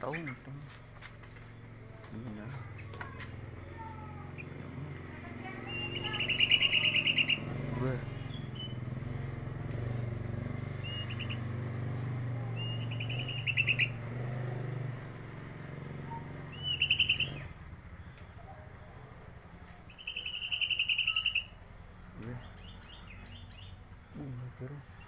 tahu untung iya. Gue Gue. Uh,